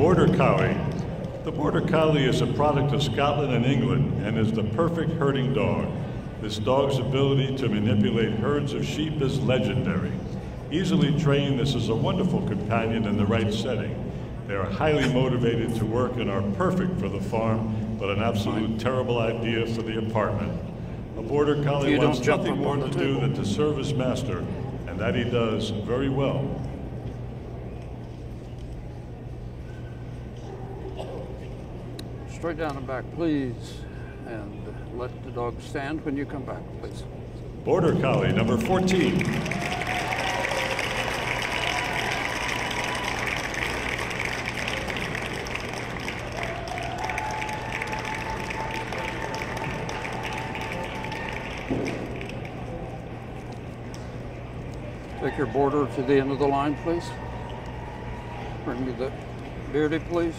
Border Collie. The Border Collie is a product of Scotland and England and is the perfect herding dog. This dog's ability to manipulate herds of sheep is legendary. Easily trained, this is a wonderful companion in the right setting. They are highly motivated to work and are perfect for the farm, but an absolute terrible idea for the apartment. A Border Collie wants nothing more to do than to serve his master, and that he does very well. Straight down and back, please. And let the dog stand when you come back, please. Border Collie, number 14. Take your border to the end of the line, please. Bring me the bearded, please.